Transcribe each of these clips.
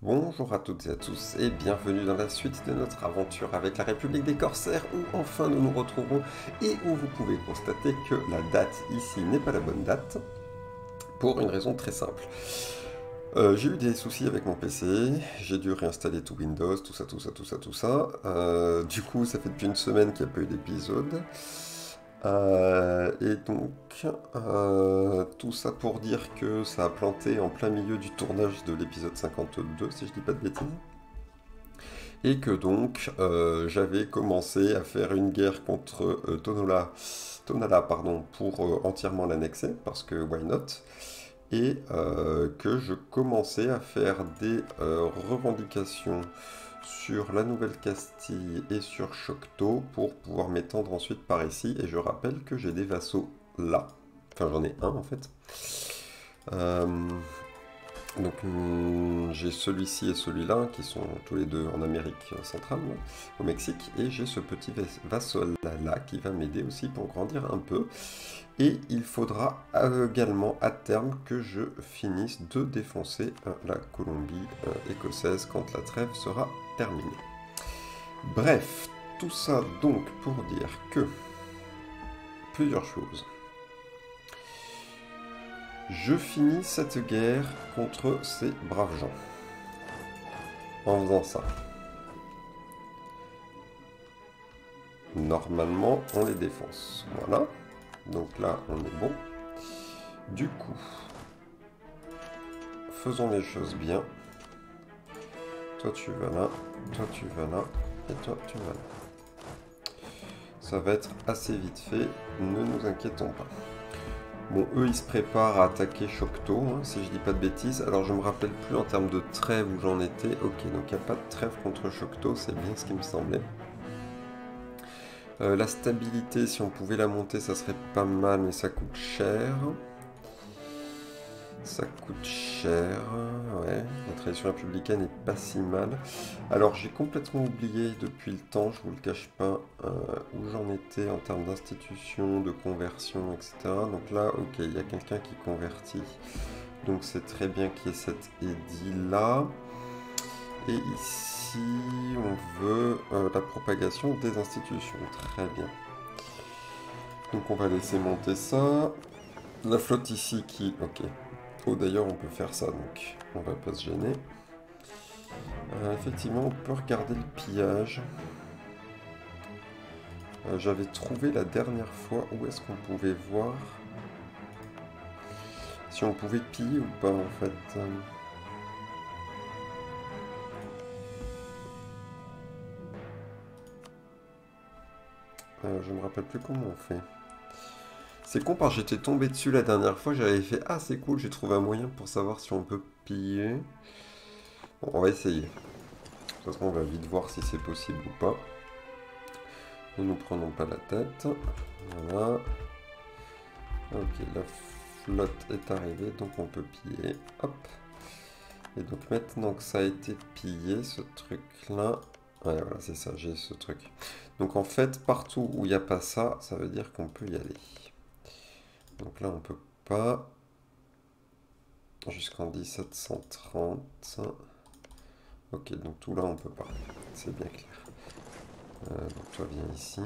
Bonjour à toutes et à tous et bienvenue dans la suite de notre aventure avec la République des Corsaires où enfin nous nous retrouvons et où vous pouvez constater que la date ici n'est pas la bonne date pour une raison très simple. Euh, j'ai eu des soucis avec mon PC, j'ai dû réinstaller tout Windows, tout ça, tout ça, tout ça, tout ça. Euh, du coup, ça fait depuis une semaine qu'il n'y a pas eu d'épisode. Euh, et donc, tout ça pour dire que ça a planté en plein milieu du tournage de l'épisode 52, si je dis pas de bêtises. Et que donc, j'avais commencé à faire une guerre contre Tonola, Tonala pardon, pour entièrement l'annexer, parce que why not? Et euh, que je commençais à faire des euh, revendications sur la Nouvelle-Castille et sur Choctaw pour pouvoir m'étendre ensuite par ici. Et je rappelle que j'ai des vassaux là. Enfin, j'en ai un en fait. Euh, donc hmm, j'ai celui-ci et celui-là qui sont tous les deux en Amérique centrale, au Mexique, et j'ai ce petit vassal là qui va m'aider aussi pour grandir un peu. Et il faudra également à terme que je finisse de défoncer euh, la Colombie euh, écossaise quand la trêve sera terminée. Bref, tout ça donc pour dire que plusieurs choses. Je finis cette guerre contre ces braves gens. En faisant ça. Normalement, on les défonce. Voilà. Donc là, on est bon. Du coup, faisons les choses bien. Toi, tu vas là. Toi, tu vas là. Et toi, tu vas là. Ça va être assez vite fait. Ne nous inquiétons pas. Bon, eux, ils se préparent à attaquer Choctaw, hein, si je dis pas de bêtises. Alors, je me rappelle plus en termes de trêve où j'en étais. Ok, donc il n'y a pas de trêve contre Choctaw, c'est bien ce qui me semblait. Euh, la stabilité, si on pouvait la monter, ça serait pas mal, mais ça coûte cher. Ça coûte cher, ouais. La tradition républicaine est pas si mal. Alors j'ai complètement oublié depuis le temps, je vous le cache pas, euh, où j'en étais en termes d'institution, de conversion, etc. Donc là, ok, il y a quelqu'un qui convertit. Donc c'est très bien qu'il y ait cet édit là. Et ici, on veut euh, la propagation des institutions. Très bien. Donc on va laisser monter ça. La flotte ici qui... Ok. Oh d'ailleurs on peut faire ça donc on va pas se gêner. Euh, effectivement on peut regarder le pillage. Euh, j'avais trouvé la dernière fois où est-ce qu'on pouvait voir si on pouvait piller ou pas en fait. Euh, je me rappelle plus comment on fait. C'est con parce que j'étais tombé dessus la dernière fois, j'avais fait Ah c'est cool, j'ai trouvé un moyen pour savoir si on peut piller. Bon, on va essayer. De toute façon, on va vite voir si c'est possible ou pas. Ne nous prenons pas la tête. Voilà. Ok, la flotte est arrivée, donc on peut piller. Hop. Et donc maintenant que ça a été pillé, ce truc là, Ouais, voilà, c'est ça, j'ai ce truc. Donc en fait, partout où il n'y a pas ça, ça veut dire qu'on peut y aller. Donc là, on peut pas. Jusqu'en 1730. Ok, donc tout là, on peut pas. C'est bien clair. Euh, donc toi, viens ici.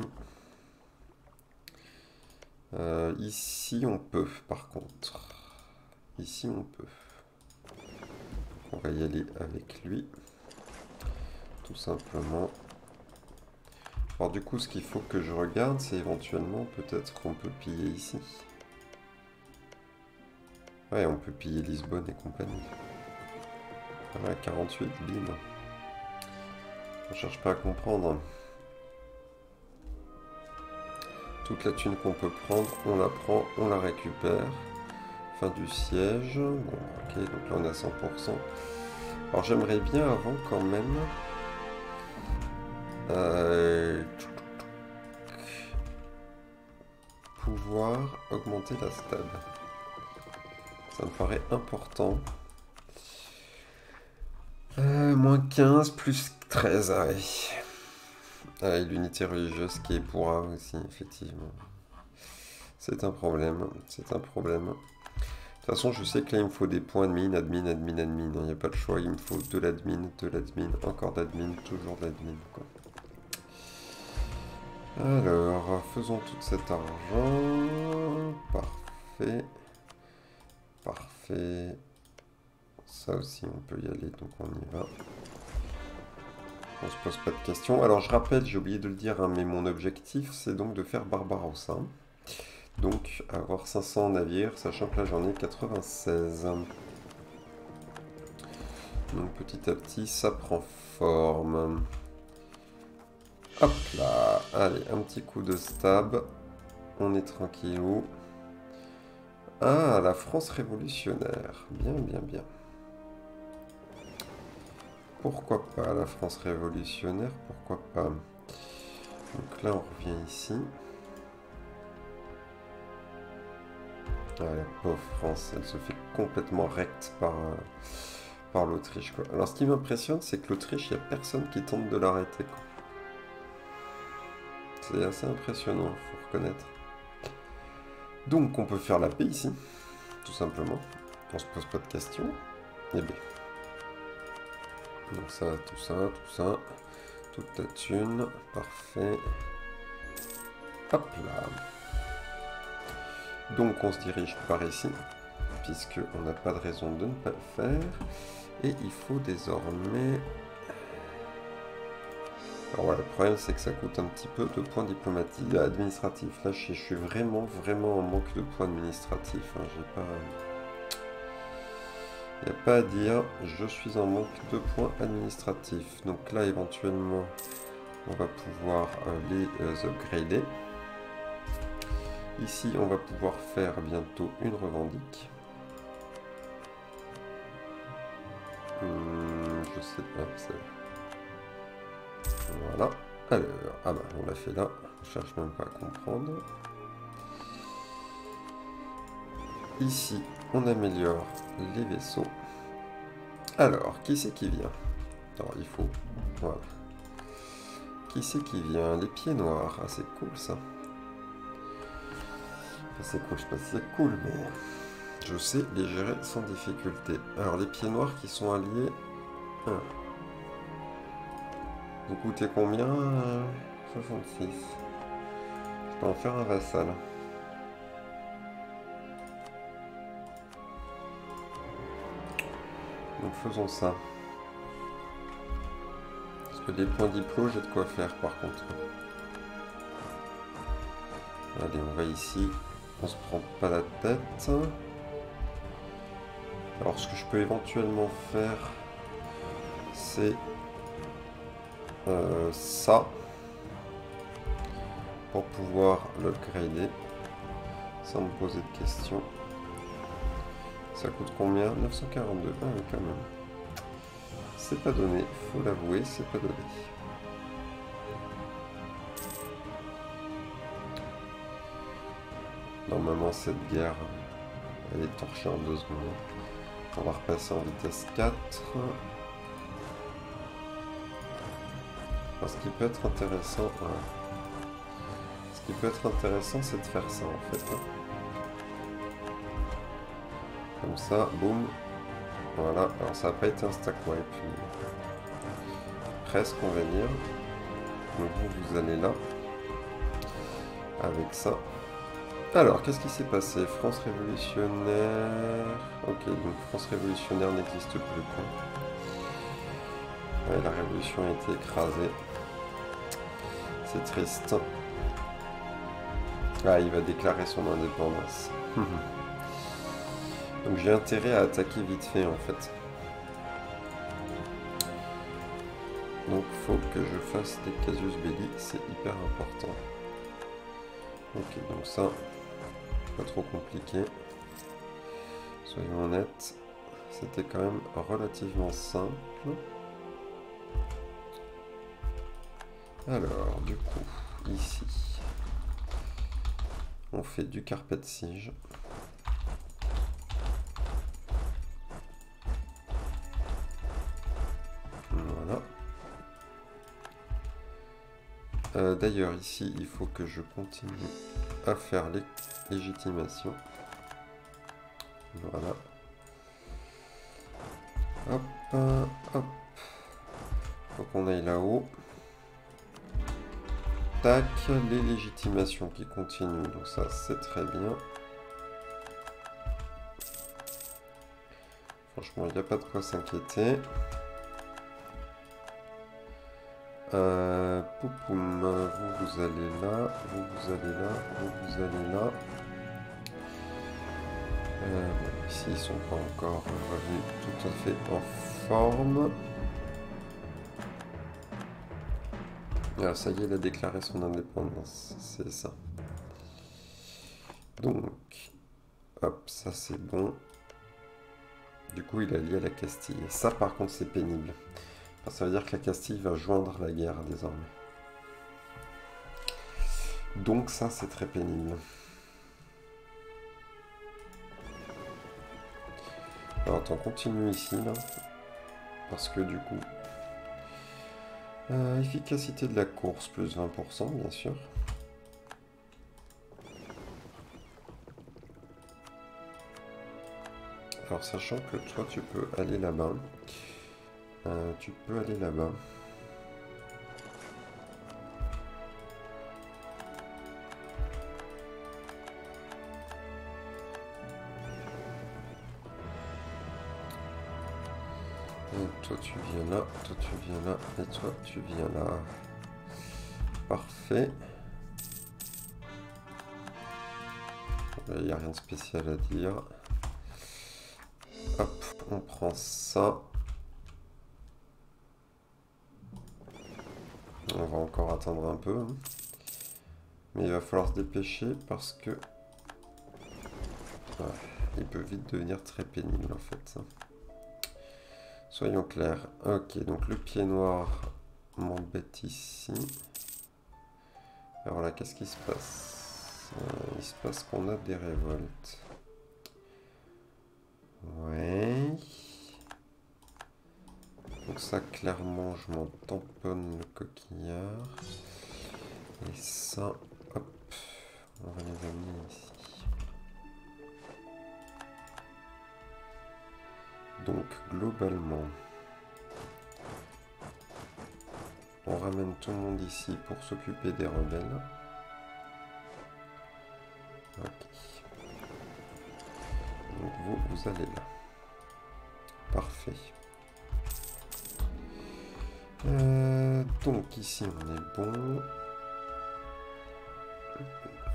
Euh, ici, on peut, par contre. Ici, on peut. On va y aller avec lui tout simplement. Alors du coup, ce qu'il faut que je regarde, c'est éventuellement peut-être qu'on peut piller ici. Ouais, on peut piller Lisbonne et compagnie. Voilà, 48, bim. On cherche pas à comprendre. Toute la thune qu'on peut prendre, on la prend, on la récupère. Fin du siège. Bon, ok, donc là on a 100%. Alors j'aimerais bien avant quand même euh, pouvoir augmenter la stab. Ça me paraît important. Euh, moins 15 plus 13, ah ah, l'unité religieuse qui est pour aussi, effectivement. C'est un problème, c'est un problème. toute façon, je sais que là, il me faut des points admin, admin, admin, admin. Il n'y a pas de choix. Il me faut de l'admin, de l'admin, encore d'admin, toujours d'admin. Alors, faisons tout cet argent. Parfait. Ça aussi, on peut y aller, donc on y va. On se pose pas de questions. Alors, je rappelle, j'ai oublié de le dire, hein, mais mon objectif, c'est donc de faire Barbarossa. Donc avoir 500 navires, sachant que là j'en ai 96. Donc petit à petit ça prend forme. Hop là, allez, un petit coup de stab. On est tranquillou. Ah, la France révolutionnaire. Bien, bien, bien. Pourquoi pas la France révolutionnaire? Pourquoi pas? Donc là, on revient ici. Ah, la pauvre France, elle se fait complètement recte par, euh, par l'Autriche. Alors ce qui m'impressionne, c'est que l'Autriche, il n'y a personne qui tente de l'arrêter. C'est assez impressionnant, faut reconnaître. Donc on peut faire la paix ici, tout simplement. On se pose pas de questions. Et bien. Donc ça, tout ça, tout ça. Toute la thune. Parfait. Hop là. Donc on se dirige par ici, puisqu'on n'a pas de raison de ne pas le faire. Et il faut désormais... Alors voilà, le problème c'est que ça coûte un petit peu de points diplomatiques administratifs. Là je suis vraiment vraiment en manque de points administratifs. Hein. J'ai pas... Il n'y a pas à dire, je suis en manque de points administratifs. Donc là éventuellement on va pouvoir euh, les euh, upgrader. Ici, on va pouvoir faire bientôt une revendique. Hmm, je sais pas. Voilà. Alors, ah bah, on l'a fait là. Je cherche même pas à comprendre. Ici, on améliore les vaisseaux. Alors, qui c'est qui vient? Alors, il faut... Voilà. Qui c'est qui vient? Les pieds noirs. Ah, c'est cool ça c'est cool, je sais pas si c'est cool, mais je sais les gérer sans difficulté. Alors, les pieds noirs qui sont alliés... Vous coûtez combien 66. Je peux en faire un vassal. Donc faisons ça. Parce que des points diplo, j'ai de quoi faire par contre. Allez, on va ici. On se prend pas la tête. Alors ce que je peux éventuellement faire, c'est euh, ça pour pouvoir l'upgrader sans me poser de questions. Ça coûte combien? 942. Ah quand même. C'est pas donné, faut l'avouer, c'est pas donné. Normalement, cette guerre, elle est torchée en deux secondes. On va repasser en vitesse 4. Ce qui peut être intéressant, ce qui peut être intéressant, c'est de faire ça en fait. Hein. Comme ça, boum. Voilà. Alors ça n'a pas été un stack wipe, presque on va dire. Donc vous, vous allez là avec ça. Alors, qu'est-ce qui s'est passé? France révolutionnaire... Ok, donc France révolutionnaire n'existe plus. la révolution a été écrasée. C'est triste. Ah, il va déclarer son indépendance. donc j'ai intérêt à attaquer vite fait, en fait. Donc faut que je fasse des casus belli, c'est hyper important. Ok, donc ça, pas trop compliqué. Soyons honnêtes, c'était quand même relativement simple. Alors, du coup, ici, on fait du carpet sige. Voilà. Euh, d'ailleurs, ici, il faut que je continue à faire les légitimations. Voilà. Hop, hop. Faut qu'on aille là-haut. Les légitimations qui continuent. Donc ça, c'est très bien. Franchement, il n'y a pas de quoi s'inquiéter. Euh, poupoum, vous, vous allez là, vous, vous allez là, vous, vous allez là. Euh, ici, ils sont pas encore revenus tout à fait en forme. Ah, ça y est, il a déclaré son indépendance, c'est ça. Donc, hop, ça c'est bon. Du coup, il a lié la Castille. Ça, par contre, c'est pénible. ça veut dire que la Castille va joindre la guerre désormais. Donc ça, c'est très pénible. Alors attends, continue ici, là. Parce que du coup... Euh, efficacité de la course, plus 20%, bien sûr. Alors, sachant que toi, tu peux aller là-bas. Euh, tu peux aller là-bas. Tu viens là, toi, tu viens là, et toi, tu viens là. Parfait. Il n'y a rien de spécial à dire. Hop, on prend ça. On va encore attendre un peu. Hein. Mais il va falloir se dépêcher parce que... il peut vite devenir très pénible en fait. Soyons clairs. Ok, donc le pied noir m'embête ici. Alors là, qu'est-ce qui se passe? Euh, Il se passe qu'on a des révoltes. Ouais. Donc ça, clairement, je m'en tamponne le coquillard. Et ça, hop, on va les amener ici. Donc, globalement, on ramène tout le monde ici pour s'occuper des rebelles. Ok. Donc vous, vous allez là. Parfait. Euh, donc ici on est bon.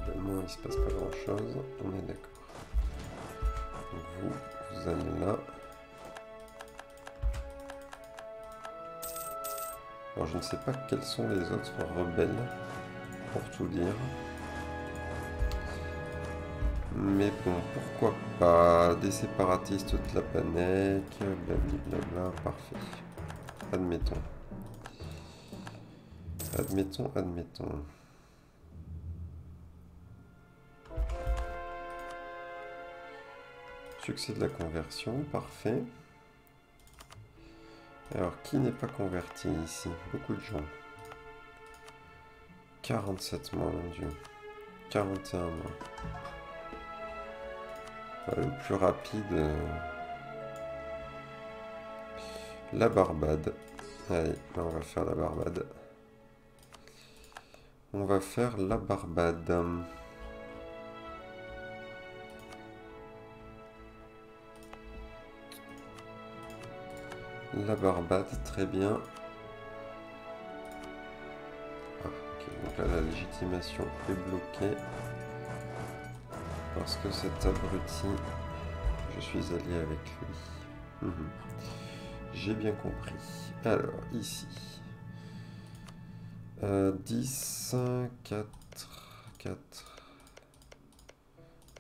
Globalement il se passe pas grand chose. On est d'accord. Vous, vous allez là. Alors je ne sais pas quels sont les autres rebelles, pour tout dire. Mais bon, pourquoi pas Des séparatistes de la Panec, blablabla, parfait. Admettons. Admettons, admettons. Succès de la conversion, parfait. Alors, qui n'est pas converti ici? Beaucoup de gens. 47 mois, mon dieu. 41 mois. Le plus rapide... Euh, la Barbade. Allez, on va faire la Barbade. On va faire la Barbade. La Barbade, très bien. Ah, donc là, la légitimation est bloquée. Parce que cet abruti, je suis allié avec lui. Mhm. J'ai bien compris. Alors, ici. 10, 4, 4.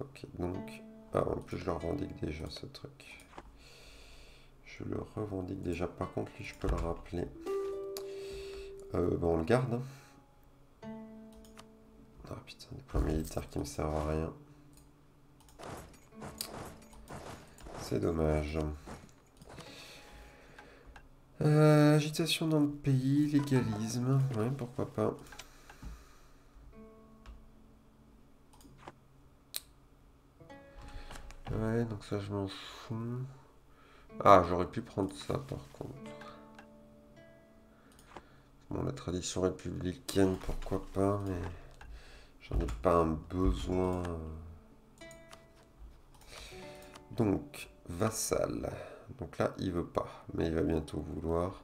Ok, donc... Ah, en plus, je le revendique déjà, ce truc. Je le revendique déjà. Par contre, lui, je peux le rappeler. Euh, bon, on le garde. Hein. Ah putain, des points militaires qui me servent à rien. C'est dommage. Euh, agitation dans le pays, légalisme. Ouais, pourquoi pas. Ouais, donc ça je m'en fous. Ah, j'aurais pu prendre ça par contre. Bon, la tradition républicaine, pourquoi pas, mais j'en ai pas un besoin. Donc, vassal. Donc là, il veut pas, mais il va bientôt vouloir.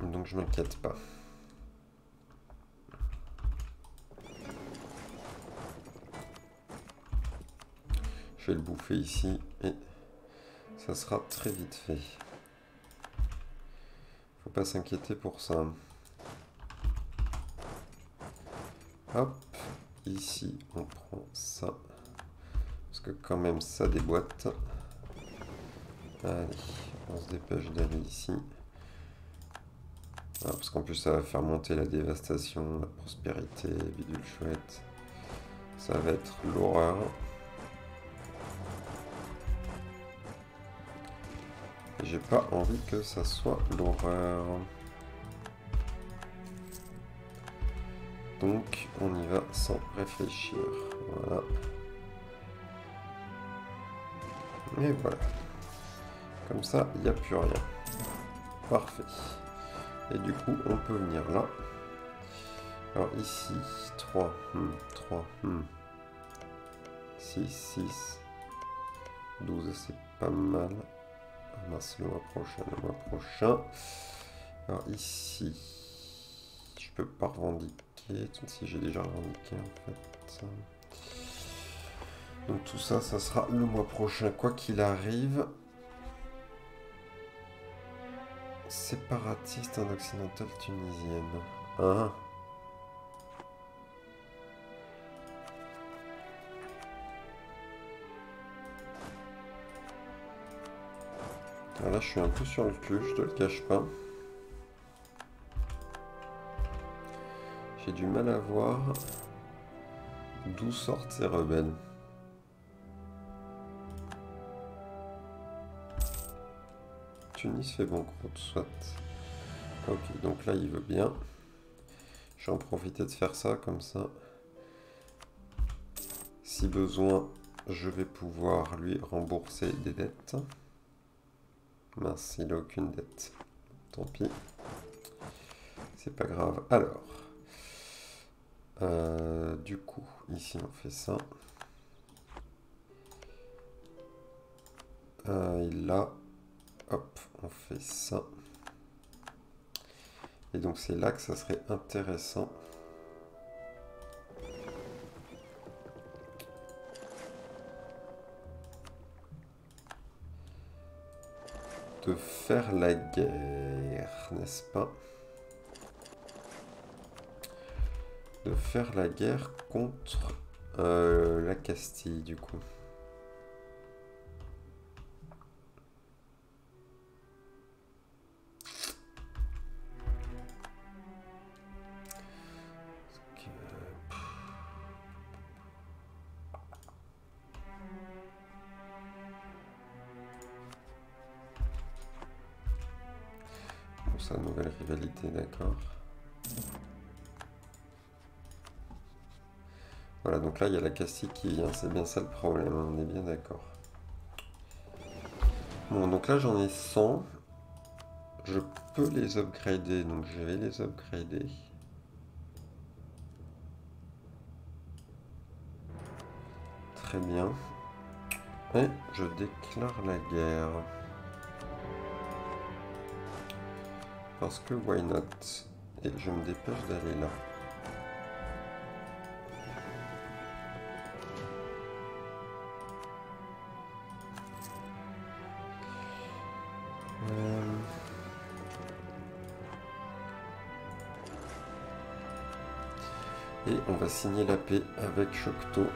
Donc je m'inquiète pas. Je vais le bouffer ici et ça sera très vite fait. Faut pas s'inquiéter pour ça. Hop, ici on prend ça. Parce que quand même ça déboîte. Allez, on se dépêche d'aller ici. Ah, parce qu'en plus ça va faire monter la dévastation, la prospérité, bidule chouette. Ça va être l'horreur. J'ai pas envie que ça soit l'horreur. Donc on y va sans réfléchir. Voilà. Et voilà. Comme ça, il n'y a plus rien. Parfait. Et du coup, on peut venir là. Alors ici, 3, 3, 6, 6, 12, c'est pas mal. Mince, le mois prochain, le mois prochain. Alors ici, je peux pas revendiquer, si j'ai déjà revendiqué en fait. Donc tout ça, ça sera le mois prochain, quoi qu'il arrive. Séparatiste en occidentale tunisienne. Hein? Là, je suis un peu sur le cul, je te le cache pas. J'ai du mal à voir d'où sortent ces rebelles. Tunis fait bon croûte, soit. Ok, donc là, il veut bien. Je vais en profiter de faire ça, comme ça. Si besoin, je vais pouvoir lui rembourser des dettes. Mince, il n'a aucune dette. Tant pis. C'est pas grave. Alors. Euh, du coup, ici on fait ça. Euh, il a. Hop, on fait ça. Et donc c'est là que ça serait intéressant. De faire la guerre, n'est-ce pas? De faire la guerre contre euh, la Castille, du coup. Donc là, il y a la Castille qui vient. C'est bien ça le problème, on est bien d'accord. Bon, donc là, j'en ai 100. Je peux les upgrader, donc je vais les upgrader. Très bien. Et je déclare la guerre. Parce que why not? Et je me dépêche d'aller là. Signer la paix avec Choctaw.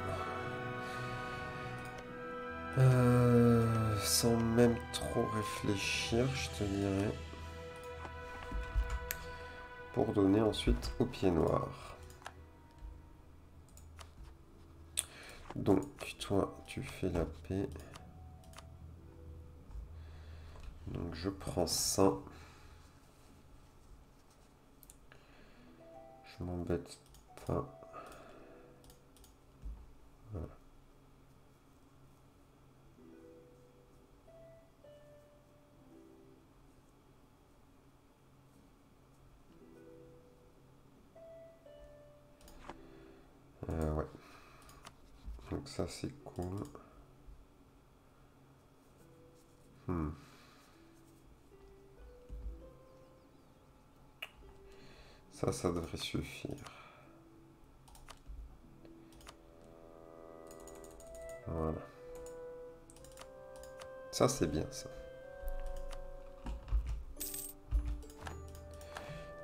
Euh, sans même trop réfléchir, je te dirais pour donner ensuite au pied noir. Donc, toi, tu fais la paix. Donc, je prends ça. Je m'embête pas. Ça c'est cool. Hmm. Ça, ça devrait suffire. Voilà. Ça, c'est bien, ça.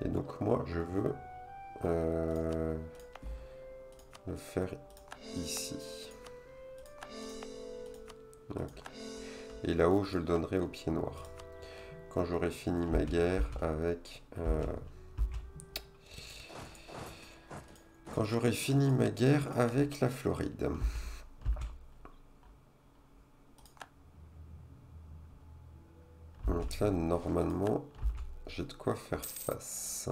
Et donc, moi, je veux euh, le faire ici. Et là-haut, je le donnerai au pied noir. Quand j'aurai fini ma guerre avec... Euh, quand j'aurai fini ma guerre avec la Floride. Donc là, normalement, j'ai de quoi faire face.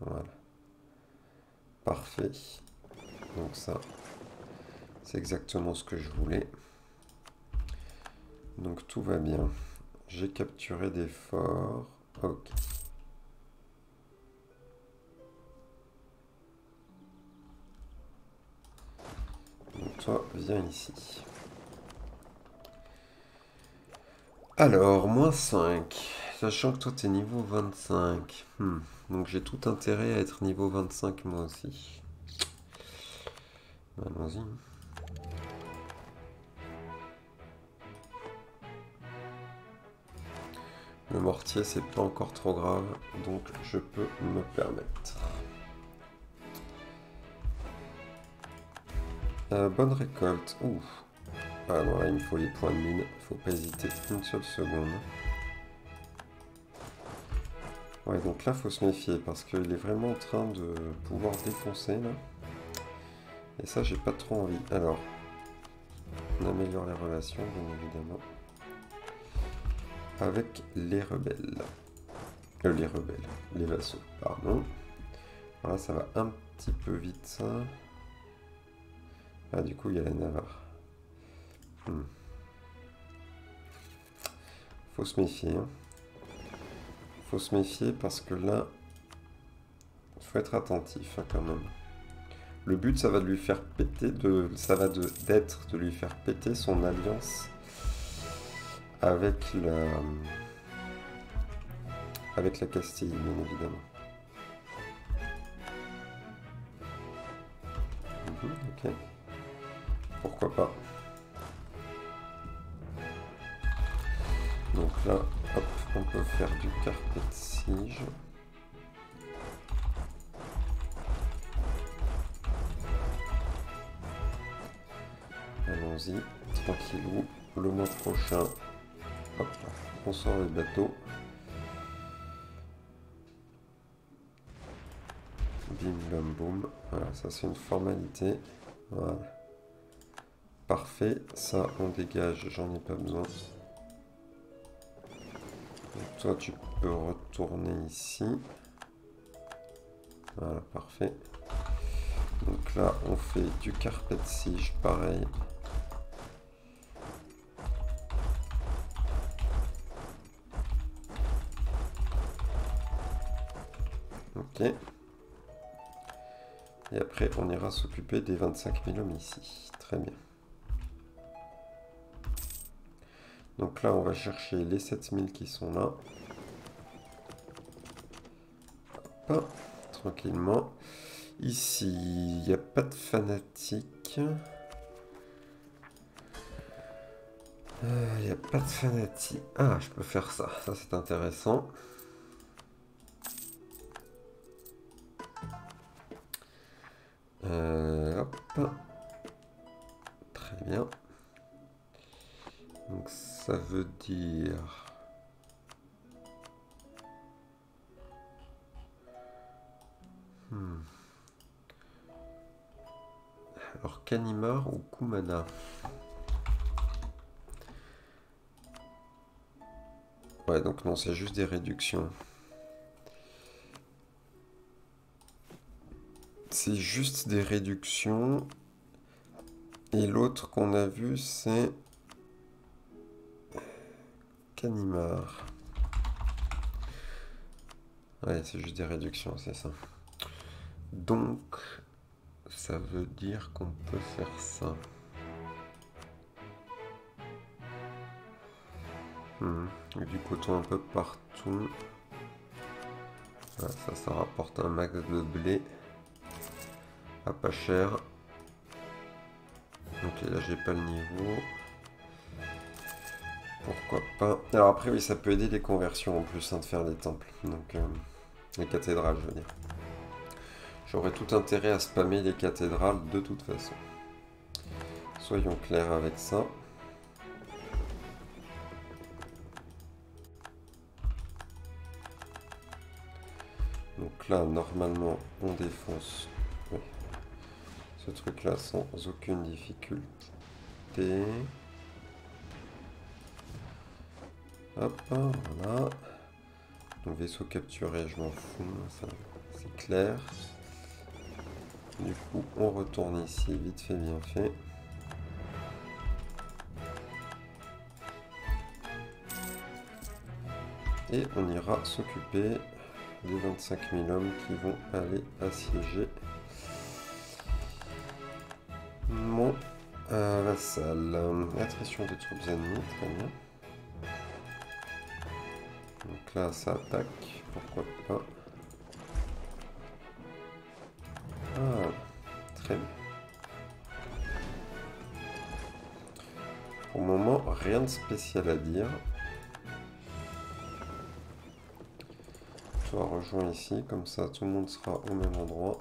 Voilà. Parfait. Donc ça, c'est exactement ce que je voulais. Donc tout va bien. J'ai capturé des forts. Ok. Donc toi, viens ici. Alors, moins 5. Sachant que toi, tu es niveau 25. Hmm. Donc j'ai tout intérêt à être niveau 25 moi aussi. Allons-y. Le mortier, c'est pas encore trop grave, donc je peux me permettre. Euh, bonne récolte. Ouh. Ah non, là, il me faut les points de mine. Faut pas hésiter une seule seconde. Ouais, donc là, faut se méfier parce qu'il est vraiment en train de pouvoir défoncer, là. Et ça, j'ai pas trop envie. Alors, on améliore les relations, bien évidemment avec les rebelles. Euh, les rebelles, les vassaux, pardon. Voilà, ça va un petit peu vite. Ah, du coup, il y a la Navarre. Hmm. Faut se méfier. Hein. Faut se méfier parce que là, faut être attentif hein, quand même. Le but, ça va de lui faire péter, de, ça va d'être de lui faire péter son alliance avec la, avec la Castille, bien évidemment. Mhm, ok. Pourquoi pas. Donc là, hop, on peut faire du carpet de sige. Allons-y, tranquillou. Le mois prochain, On sort les bateaux. Bim bam boum. Voilà, ça c'est une formalité. Voilà. Parfait. Ça, on dégage, j'en ai pas besoin. toi, tu peux retourner ici. Voilà, parfait. Donc là, on fait du carpet sige, pareil. On ira s'occuper des 25 000 hommes ici. Très bien. Donc là, on va chercher les 7000 qui sont là. Tranquillement. Ici, il n'y a pas de fanatique. Euh, il n'y a pas de fanatique. Ah, je peux faire ça. Ça, c'est intéressant. Euh, hop. Très bien. Donc ça veut dire... Hmm. Alors Kanimar ou Kumana? Ouais, donc non, c'est juste des réductions. C'est juste des réductions. Et l'autre qu'on a vu, c'est Canimar. Ouais, c'est juste des réductions, c'est ça. Donc, ça veut dire qu'on peut faire ça. Hmm, du coton un peu partout. ça, ça rapporte un max de blé. À pas cher. Ok, là j'ai pas le niveau. Pourquoi pas? Alors après, oui, ça peut aider les conversions en plus hein, de faire les temples. Donc, euh, les cathédrales, je veux dire. J'aurais tout intérêt à spammer les cathédrales de toute façon. Soyons clairs avec ça. Donc là, normalement, on défonce ce truc-là sans aucune difficulté. Hop, voilà. Donc vaisseau capturé, je m'en fous, c'est clair. Du coup, on retourne ici, vite fait, bien fait. Et on ira s'occuper des 25 000 hommes qui vont aller assiéger mon vassal. Attrition des troupes ennemies, très bien. Donc là, ça attaque, pourquoi pas. Ah, très bien. Pour le moment, rien de spécial à dire. Toi, rejoins ici, comme ça tout le monde sera au même endroit.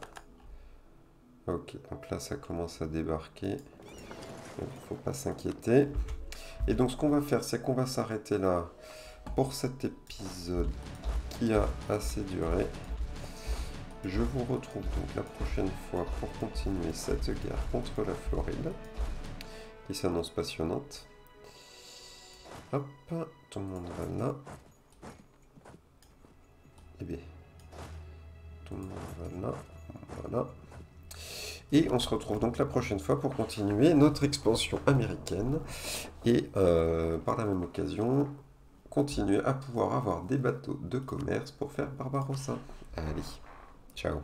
Ok, donc là ça commence à débarquer. Il ne faut pas s'inquiéter. Et donc ce qu'on va faire, c'est qu'on va s'arrêter là pour cet épisode qui a assez duré. Je vous retrouve donc la prochaine fois pour continuer cette guerre contre la Floride, qui s'annonce passionnante. Hop, tout le monde va là. Eh bien, tout le monde va là. Voilà. Et on se retrouve donc la prochaine fois pour continuer notre expansion américaine. Et euh, par la même occasion, continuer à pouvoir avoir des bateaux de commerce pour faire Barbarossa. Allez. Ciao